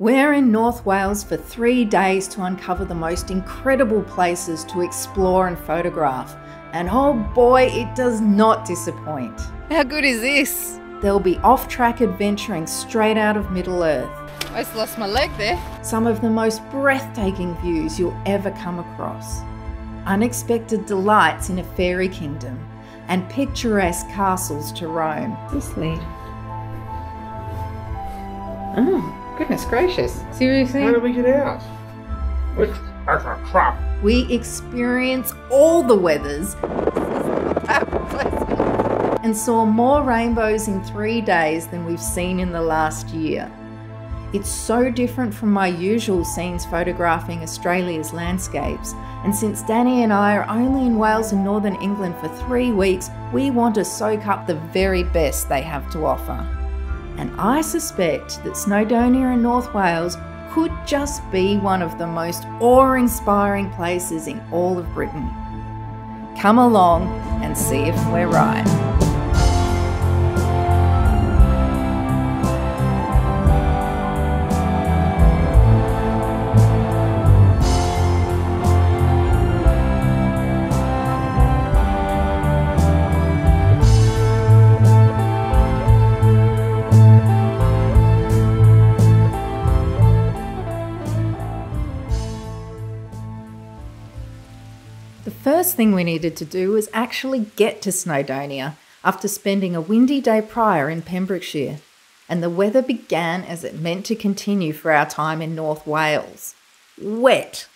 We're in North Wales for three days to uncover the most incredible places to explore and photograph. And oh boy, it does not disappoint. How good is this? There'll be off track adventuring straight out of Middle Earth. I just lost my leg there. Some of the most breathtaking views you'll ever come across. Unexpected delights in a fairy kingdom and picturesque castles to roam. This lead. Oh. Mm. Goodness gracious. Seriously? How do we get out? That's a trap. We experience all the weathers and saw more rainbows in three days than we've seen in the last year. It's so different from my usual scenes photographing Australia's landscapes, and since Danny and I are only in Wales and Northern England for three weeks, we want to soak up the very best they have to offer and I suspect that Snowdonia in North Wales could just be one of the most awe inspiring places in all of Britain. Come along and see if we're right. First thing we needed to do was actually get to Snowdonia after spending a windy day prior in Pembrokeshire, and the weather began as it meant to continue for our time in North Wales wet.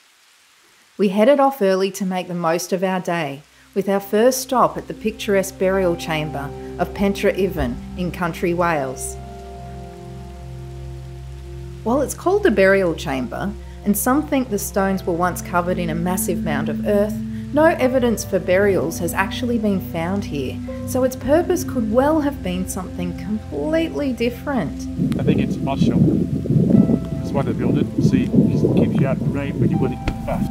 We headed off early to make the most of our day, with our first stop at the picturesque burial chamber of Pentre Ifan in country Wales. While it's called a burial chamber, and some think the stones were once covered in a massive mound of earth, no evidence for burials has actually been found here, so its purpose could well have been something completely different. I think it's mud shelter. That's why they built it. See, it keeps you out of the rain when you want it fast.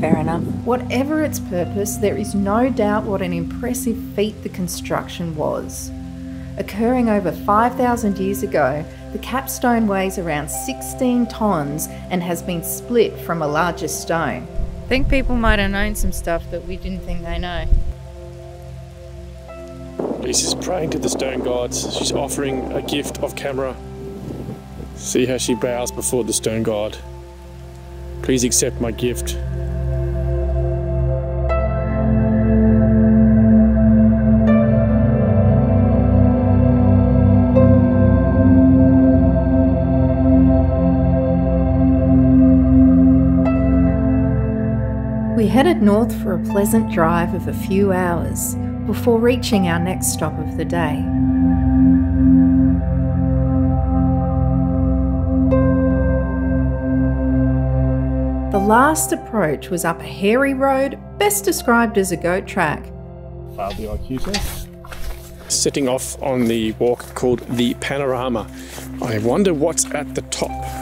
Fair enough. Whatever its purpose, there is no doubt what an impressive feat the construction was. Occurring over 5,000 years ago, the capstone weighs around 16 tonnes and has been split from a larger stone think people might have known some stuff that we didn't think they know. Lisa's praying to the stone gods. She's offering a gift of camera. See how she bows before the stone god. Please accept my gift. Headed north for a pleasant drive of a few hours before reaching our next stop of the day. The last approach was up a hairy road, best described as a goat track. Fabio Setting off on the walk called the Panorama. I wonder what's at the top.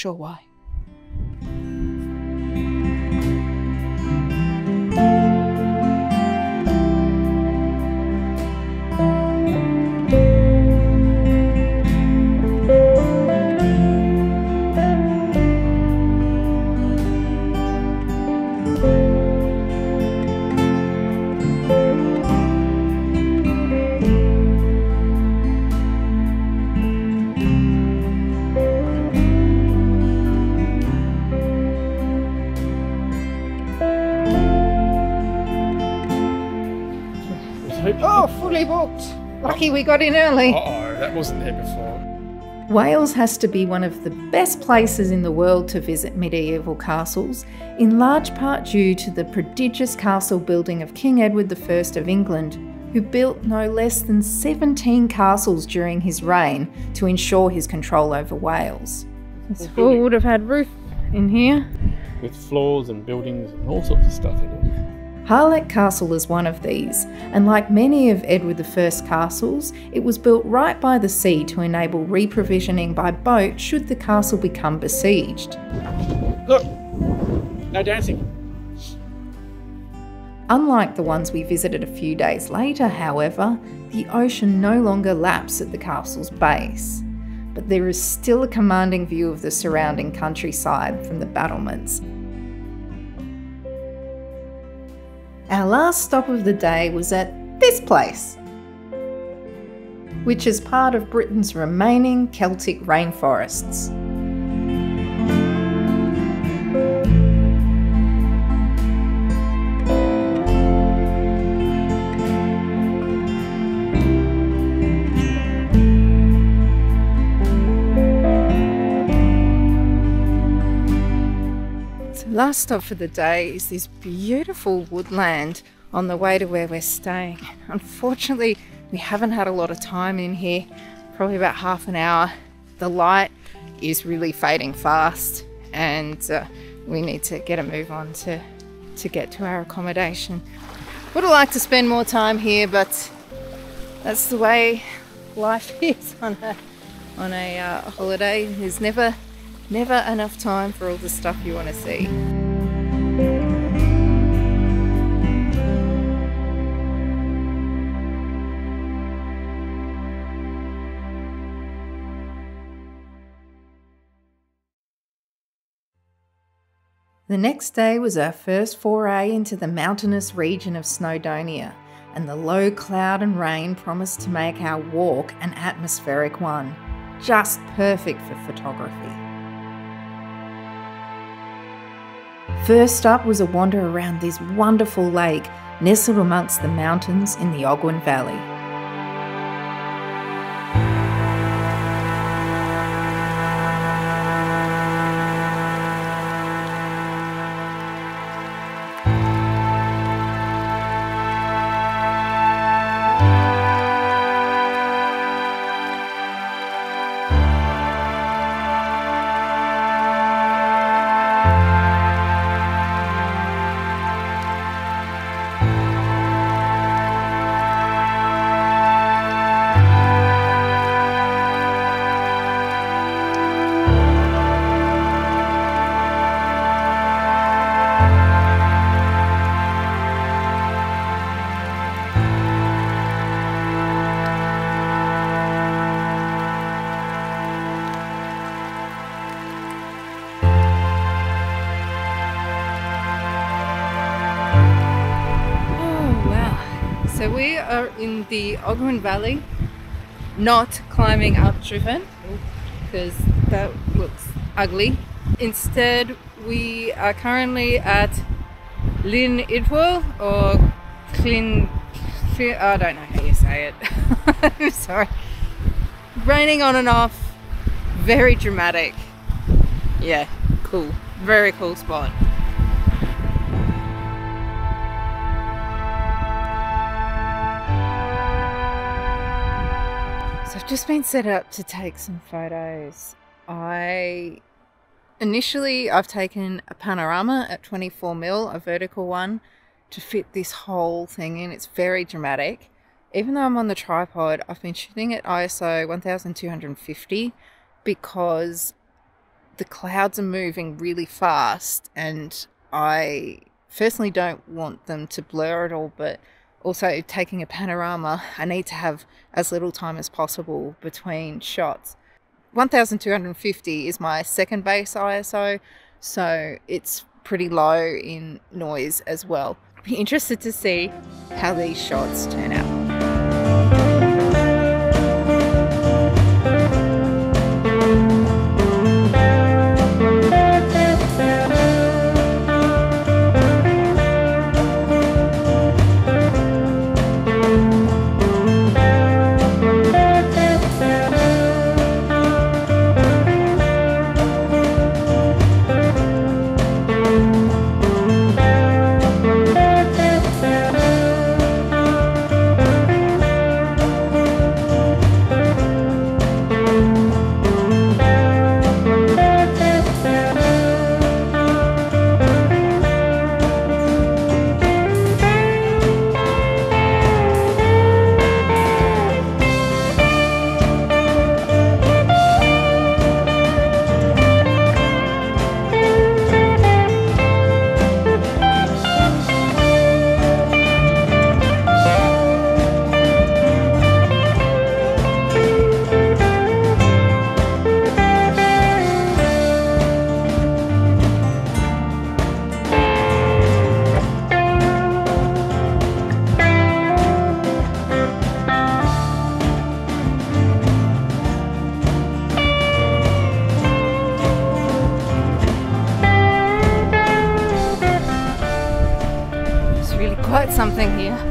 Sure why. Fully booked. Lucky we got in early. Uh oh, that wasn't there before. Wales has to be one of the best places in the world to visit medieval castles, in large part due to the prodigious castle building of King Edward I of England, who built no less than 17 castles during his reign to ensure his control over Wales. This school would have had roof in here. With floors and buildings and all sorts of stuff in it. Harlech Castle is one of these, and like many of Edward I's castles, it was built right by the sea to enable reprovisioning by boat should the castle become besieged. Look, no dancing. Unlike the ones we visited a few days later, however, the ocean no longer laps at the castle's base. But there is still a commanding view of the surrounding countryside from the battlements, Our last stop of the day was at this place, which is part of Britain's remaining Celtic rainforests. Last stop for the day is this beautiful woodland on the way to where we're staying. Unfortunately, we haven't had a lot of time in here, probably about half an hour. The light is really fading fast, and uh, we need to get a move on to, to get to our accommodation. Would have liked to spend more time here, but that's the way life is on a, on a uh, holiday. There's never Never enough time for all the stuff you want to see. The next day was our first foray into the mountainous region of Snowdonia, and the low cloud and rain promised to make our walk an atmospheric one, just perfect for photography. First up was a wander around this wonderful lake nestled amongst the mountains in the Ogwen Valley. The Ogwen Valley, not climbing up Tryfan because that looks ugly. Instead, we are currently at Llyn Idwal or Clin. I don't know how you say it. I'm sorry. Raining on and off, very dramatic. Yeah, cool. Very cool spot. Just been set up to take some photos. I initially I've taken a panorama at 24 mil, a vertical one, to fit this whole thing in. It's very dramatic. Even though I'm on the tripod, I've been shooting at ISO 1250 because the clouds are moving really fast and I personally don't want them to blur at all, but also taking a panorama, I need to have as little time as possible between shots. 1250 is my second base ISO, so it's pretty low in noise as well. Be interested to see how these shots turn out. Quite something here.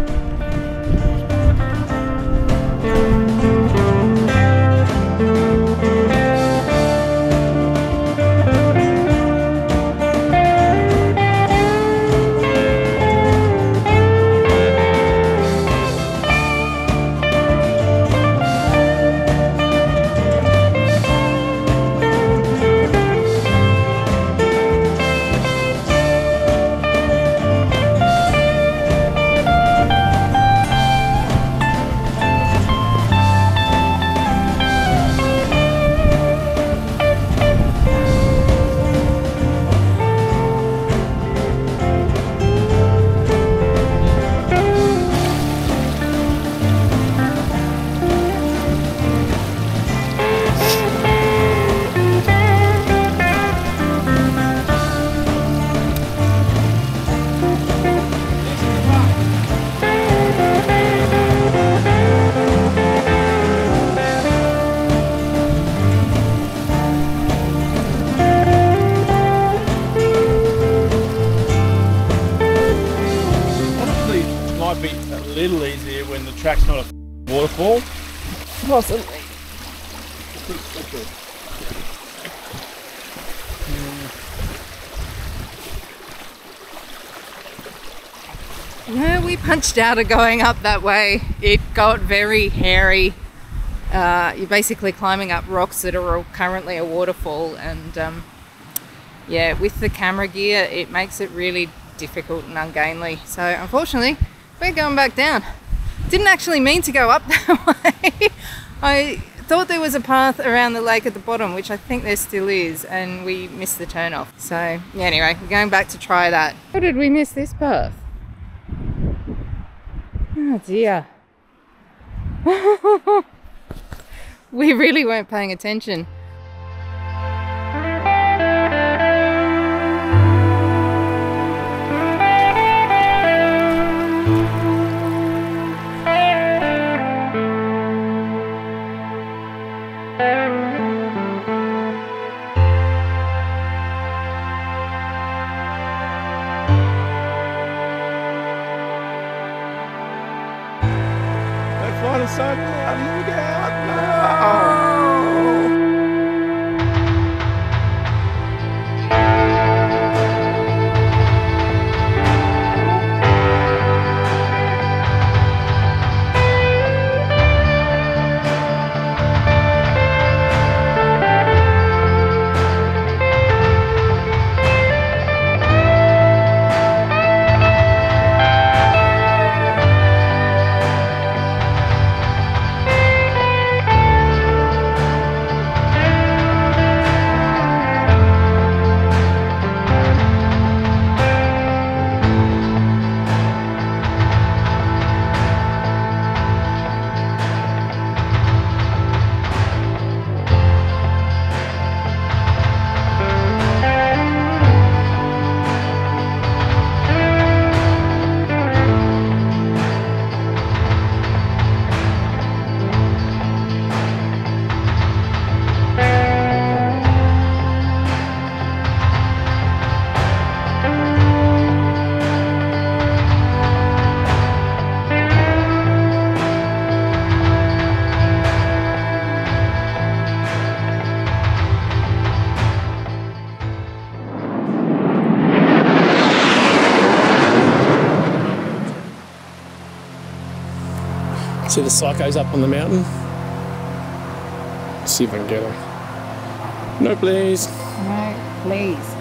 Little easier when the track's not a waterfall. Possibly. When we punched out of going up that way, it got very hairy. Uh, you're basically climbing up rocks that are currently a waterfall, and um, yeah, with the camera gear, it makes it really difficult and ungainly. So, unfortunately, we're going back down. Didn't actually mean to go up that way. I thought there was a path around the lake at the bottom, which I think there still is, and we missed the turn off. So, yeah, anyway, we're going back to try that. How did we miss this path? Oh dear. we really weren't paying attention. Don't find us so See the psychos up on the mountain? see if I can get her. No, please. No, please.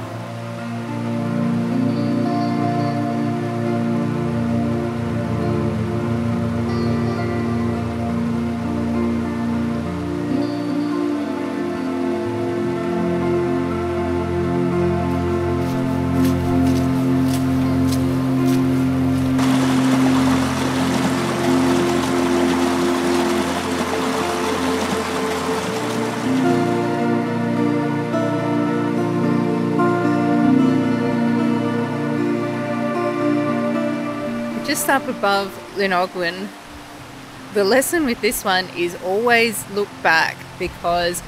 Up above Llyn Ogwen, the lesson with this one is always look back because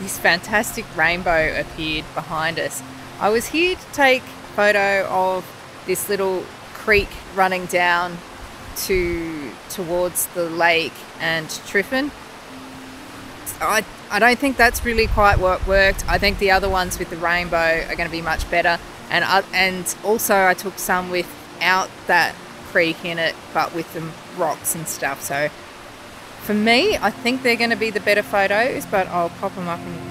this fantastic rainbow appeared behind us. I was here to take photo of this little creek running down to towards the lake and Tryfan. I, I don't think that's really quite what worked. I think the other ones with the rainbow are going to be much better. And uh, and also I took some without that creek in it, but with some rocks and stuff. So for me, I think they're going to be the better photos, but I'll pop them up and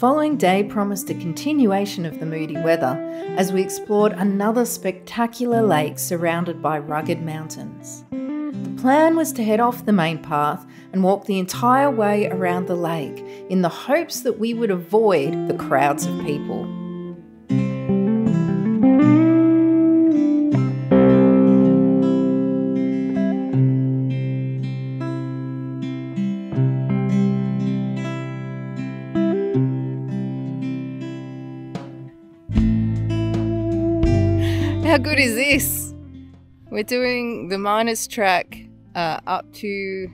following day promised a continuation of the moody weather as we explored another spectacular lake surrounded by rugged mountains. The plan was to head off the main path and walk the entire way around the lake in the hopes that we would avoid the crowds of people. We're doing the miners track uh, up to.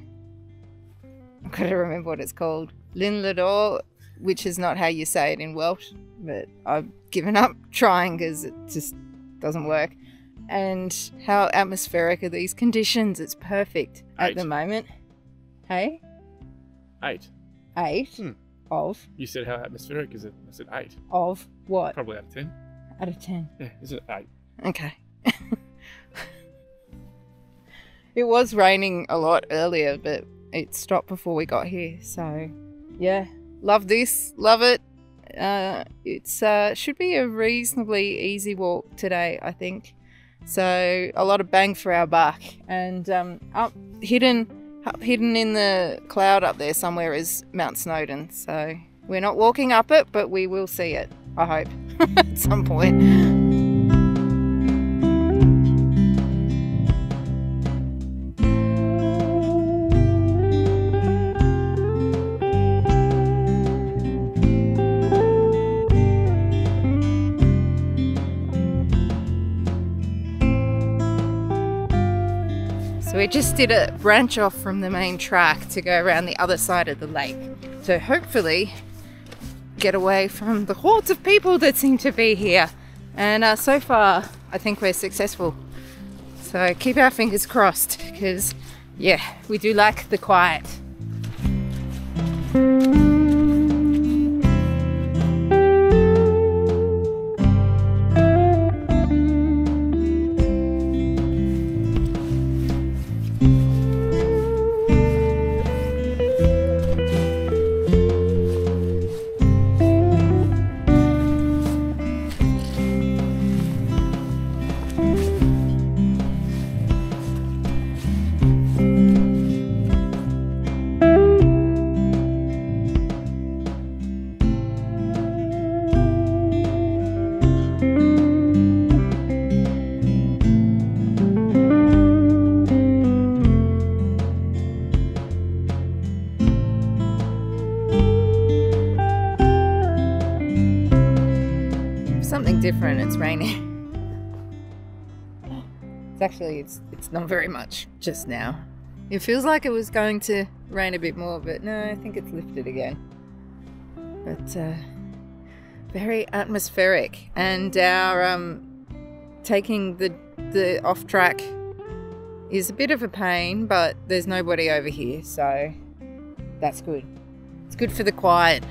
I've got to remember what it's called. Llyn Llydaw, which is not how you say it in Welsh, but I've given up trying because it just doesn't work. And how atmospheric are these conditions? It's perfect at Eight. the moment. Hey? Eight. Eight? Hmm. Of? You said how atmospheric is it? I said eight. Of what? Probably out of ten. Out of ten. Yeah, is it eight? Okay. it was raining a lot earlier, but it stopped before we got here. So, yeah, love this, love it. Uh, it's uh, should be a reasonably easy walk today, I think. So a lot of bang for our buck, and um, up hidden, up hidden in the cloud up there somewhere is Mount Snowdon. So we're not walking up it, but we will see it. I hope at some point. Just did a branch off from the main track to go around the other side of the lake. So hopefully get away from the hordes of people that seem to be here. And uh, so far, I think we're successful. So keep our fingers crossed because, yeah, we do like the quiet. It's raining. It's actually it's it's not very much just now. It feels like it was going to rain a bit more, but no, I think it's lifted again. But uh, very atmospheric, and our um, taking the the off track is a bit of a pain, but there's nobody over here, so that's good. It's good for the quiet.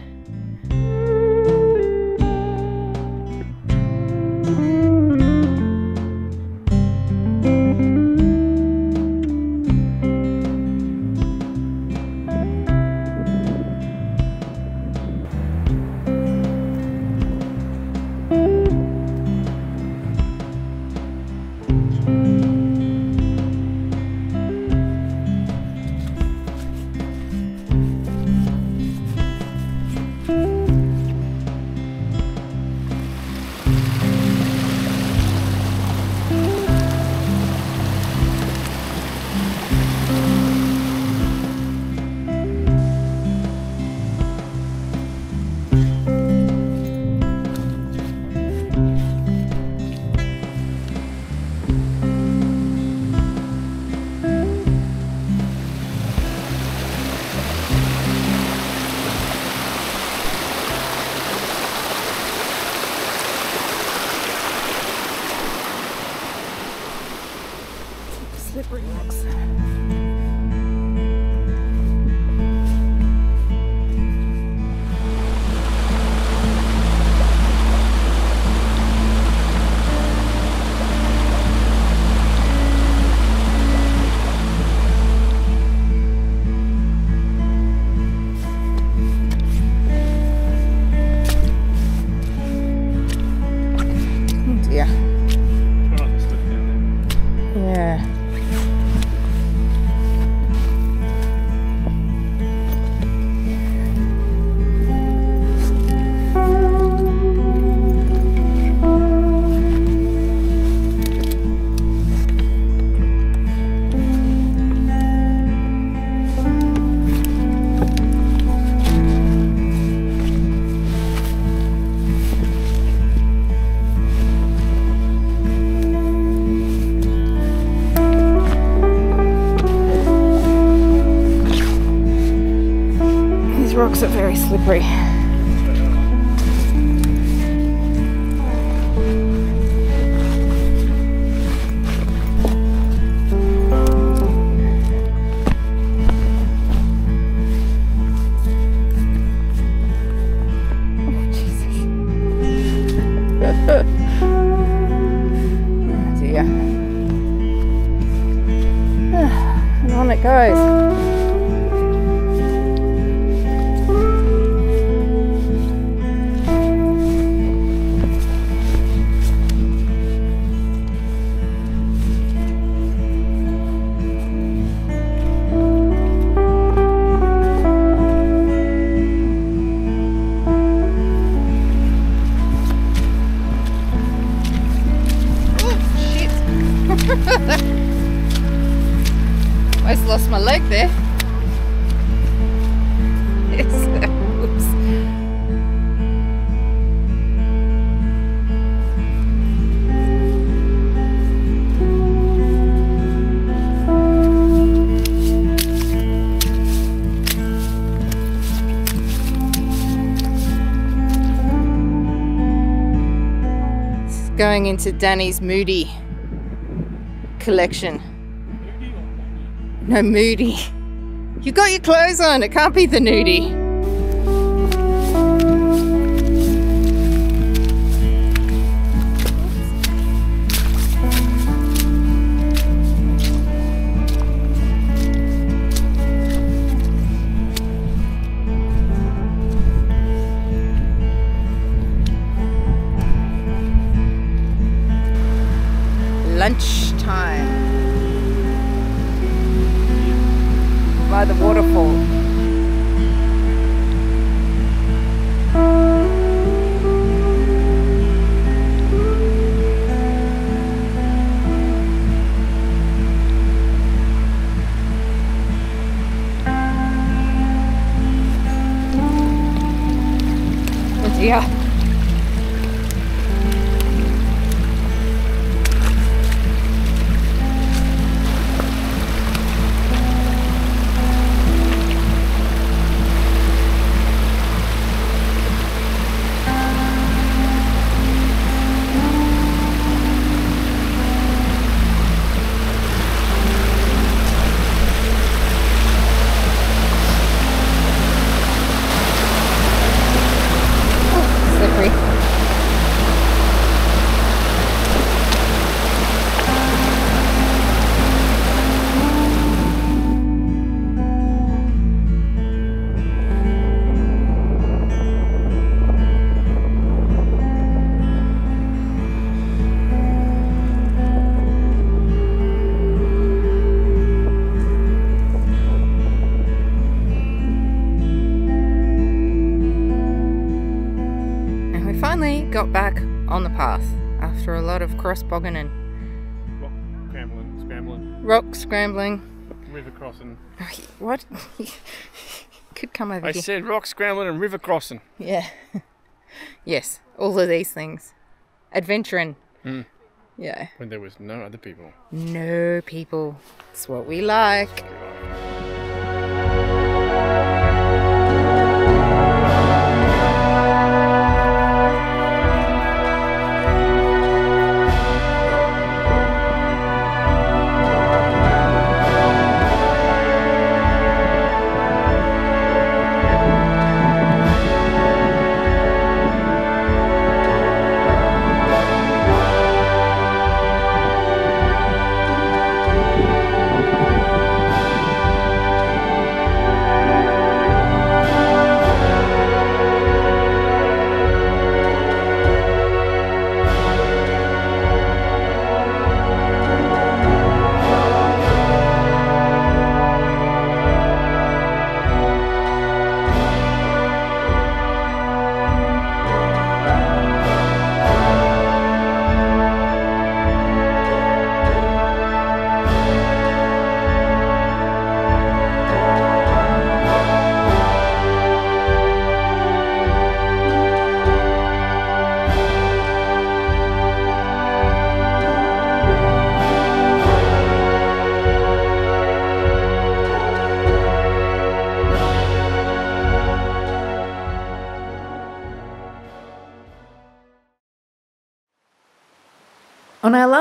Going into Danny's Moody collection. No, Moody. You got your clothes on. It can't be the nudie. Lunchtime. by the waterfall. Oh on the path after a lot of cross bogging and Rock scrambling, scrambling, rock scrambling. river crossing. What? Could come over here? I here. said rock scrambling and river crossing. Yeah. yes, all of these things. Adventuring. Mm. Yeah. When there was no other people. No people. It's what we like.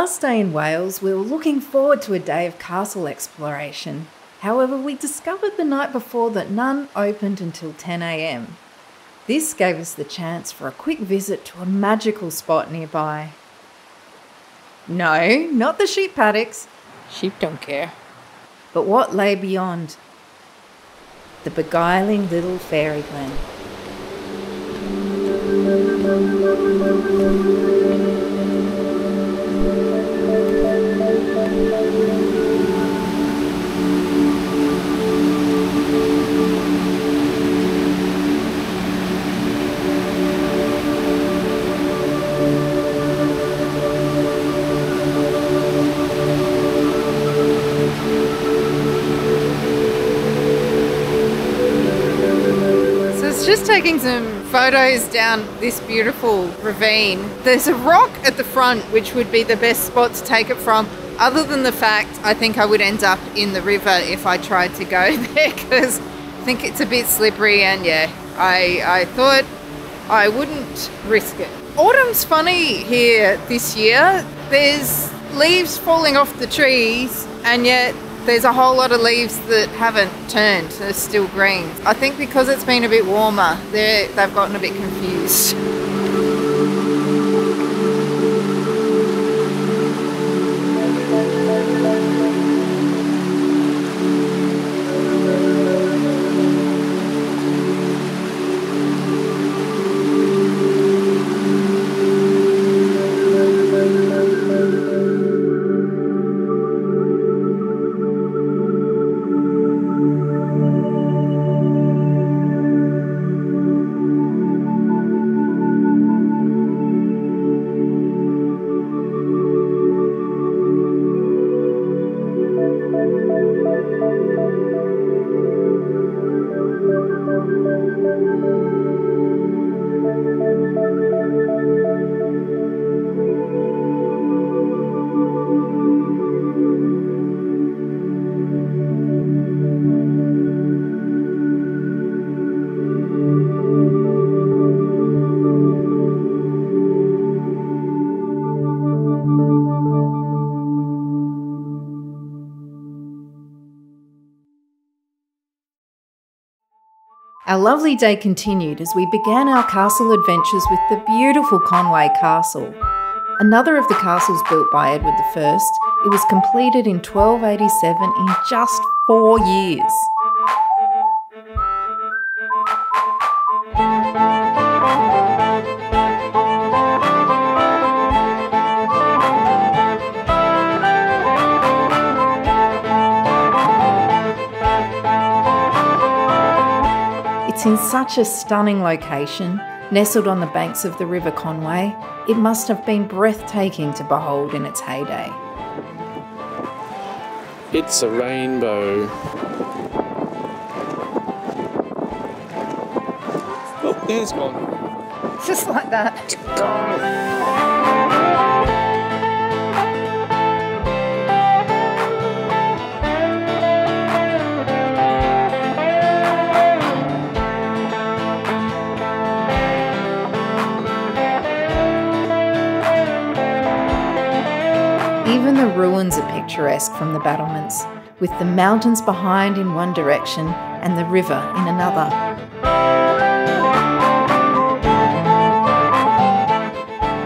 Last day in Wales, we were looking forward to a day of castle exploration. However, we discovered the night before that none opened until 10am. This gave us the chance for a quick visit to a magical spot nearby. No, not the sheep paddocks, Sheep don't care. but what lay beyond. The beguiling little fairy glen. Taking some photos down this beautiful ravine. There's a rock at the front which would be the best spot to take it from. Other than the fact, I think I would end up in the river if I tried to go there because I think it's a bit slippery and yeah, I, I thought I wouldn't risk it. Autumn's funny here this year. There's leaves falling off the trees and yet there's a whole lot of leaves that haven't turned. They're still green. I think because it's been a bit warmer, they've gotten a bit confused. Lovely day continued as we began our castle adventures with the beautiful Conwy Castle. Another of the castles built by Edward I, it was completed in 1287 in just four years. It's in such a stunning location, nestled on the banks of the River Conwy, it must have been breathtaking to behold in its heyday. It's a rainbow. Oh, there's gone. Just like that. The ruins are picturesque from the battlements, with the mountains behind in one direction and the river in another.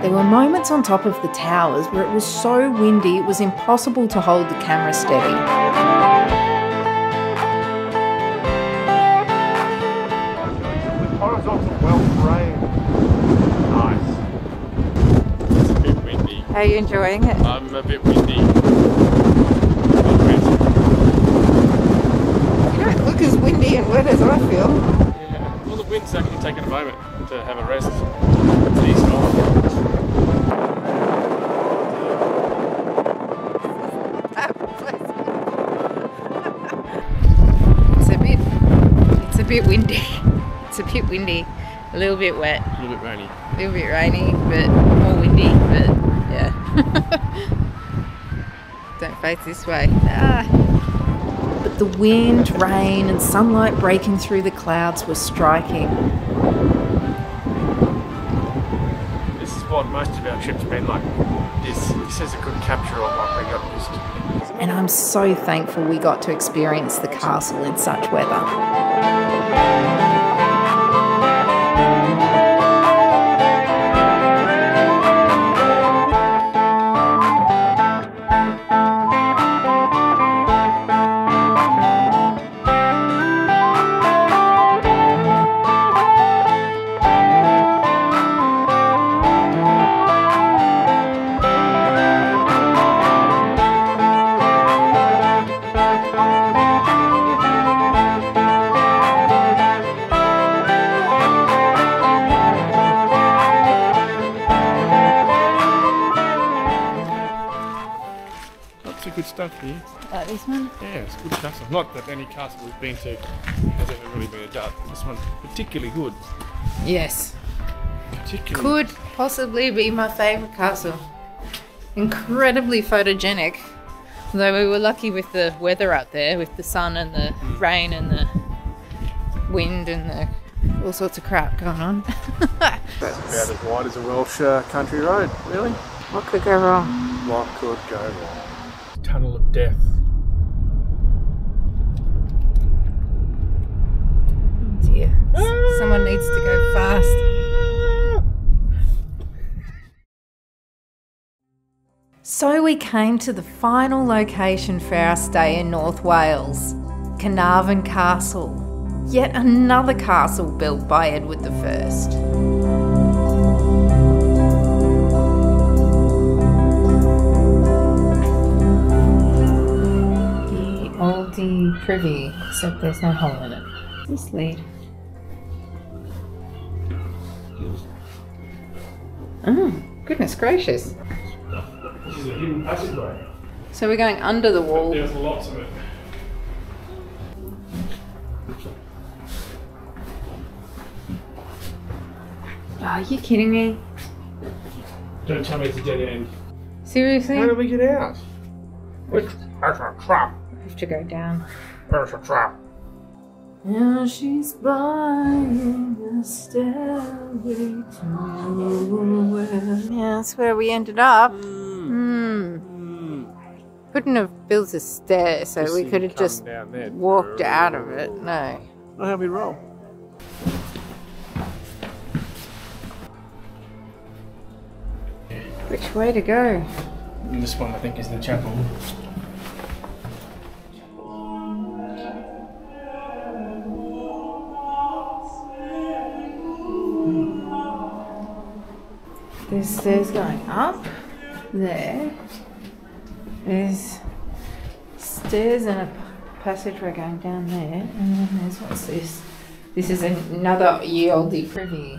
There were moments on top of the towers where it was so windy it was impossible to hold the camera steady. Windy. Are you enjoying it? I'm a bit windy. You don't look as windy and wet as I feel. Yeah. Well, the wind's actually taken a moment to have a rest. It's eased. It's a bit. It's a bit windy. It's a bit windy. A little bit wet. A little bit rainy. A little bit rainy, but more windy. But. Don't face this way. Ah. But the wind, rain, and sunlight breaking through the clouds were striking. This is what most of our trips been like. This this is a good capture of what we got used to. And I'm so thankful we got to experience the castle in such weather. Stuff here. Like this one? Yeah, it's a good castle. Not that any castle we've been to has ever really been a dud. This one's particularly good. Yes. Particularly Could possibly be my favourite castle. Incredibly photogenic. Though we were lucky with the weather out there, with the sun and the rain and the wind and the all sorts of crap going on. about as wide as a Welsh uh, country road, really. what could go wrong? What could go wrong? Tunnel of Death. Oh dear. Someone needs to go fast. So we came to the final location for our stay in North Wales, Caernarfon Castle. Yet another castle built by Edward I. The oldie privy, except there's no hole in it. This lead. Oh, mm, goodness gracious. This is a hidden passageway. So we're going under the wall. There's lots of it. Are you kidding me? Don't tell me it's a dead end. Seriously? How do we get out? It's, that's a trap. Have to go down. There's a trap. Now she's buying a stairway to nowhere. Yeah, that's where we ended up. Hmm. Couldn't have built a stair, so Just we could have just there. walked out of it. No. Oh, how we roll. Which way to go? This one, I think, is the chapel. There's stairs going up there. There's stairs and a passageway going down there. And then there's what's this? This is another ye olde privy.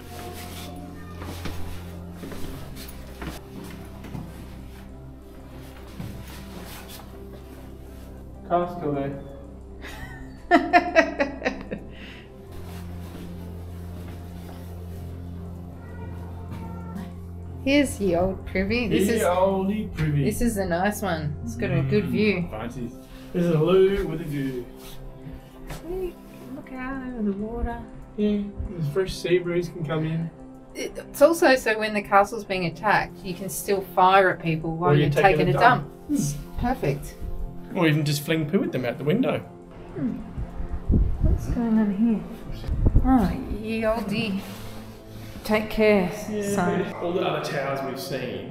Car's still there. Here's the old privy. This is oldie privy. this is a nice one. It's got a mm, good view. Fancy. This is a loo with a view. See, Look out over the water. Yeah, the fresh sea breeze can come in. It's also so when the castle's being attacked, you can still fire at people while you're, you're taking, taking a a dump. dump. It's perfect. Or even just fling poo at them out the window. Hmm. What's going on here? Oh, ye oldie. Take care, son. All the other towers we've seen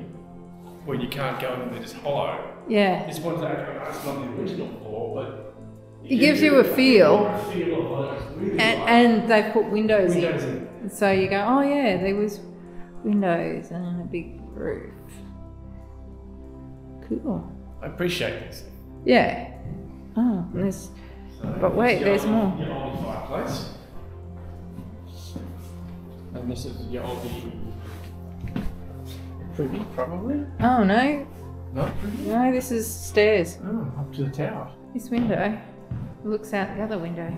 where you can't go in and they're just hollow. Yeah. This one's actually it's not the original floor, but It gives you a feel, a feel of like really and, and they put windows, windows in. in. So you go, oh yeah, there was windows and a big roof. Cool. I appreciate this. Yeah. Oh, and there's. But wait, there's more. Your oldie fireplace. And this is your oldie privy, probably. Oh no, Not privy. no, this is stairs. Oh, up to the tower. This window looks out the other window.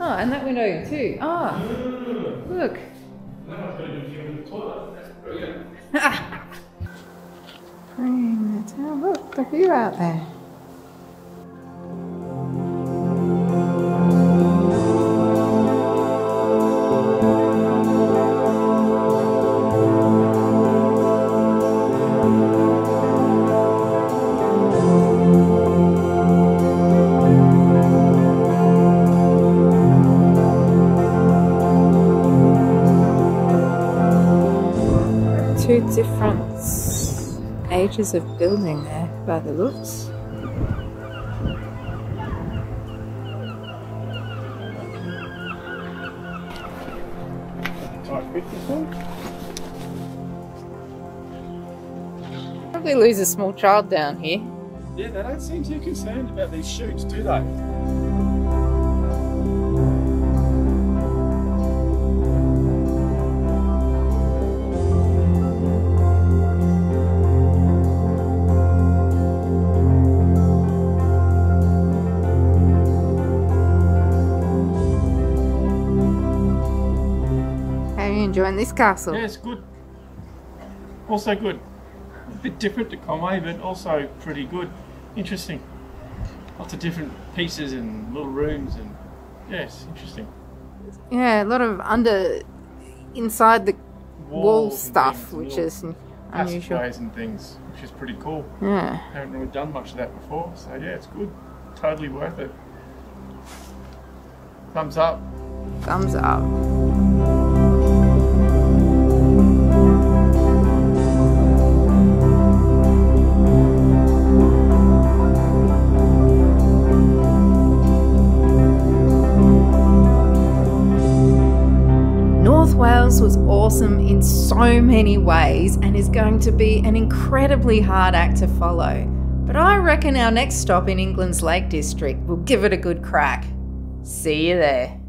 Oh, and that window too. Oh, look. That one's got a view of the toilet. That's brilliant. Bring the town. Look, the view out there. Of building there by the looks. Probably lose a small child down here. Yeah, they don't seem too concerned about these chutes, do they? How are you enjoying this castle? Yeah, it's good. Also good. A bit different to Conwy, but also pretty good. Interesting. Lots of different pieces and little rooms, and yeah, it's interesting. Yeah, a lot of under inside the wall Walls and stuff, things, which is unusual. passageways and things, which is pretty cool. Yeah. Haven't really done much of that before, so yeah, it's good. Totally worth it. Thumbs up. Thumbs up. Awesome in so many ways and is going to be an incredibly hard act to follow. But I reckon our next stop in England's Lake District will give it a good crack. See you there.